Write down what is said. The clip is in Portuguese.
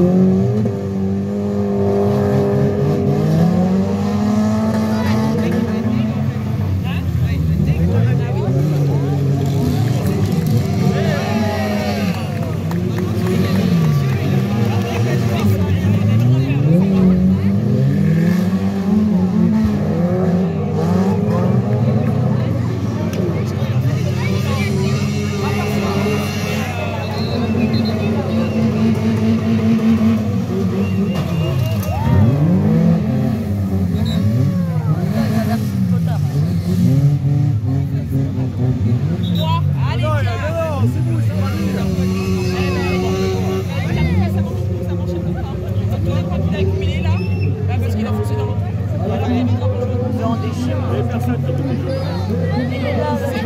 Mm. Ele tá saindo todo mundo.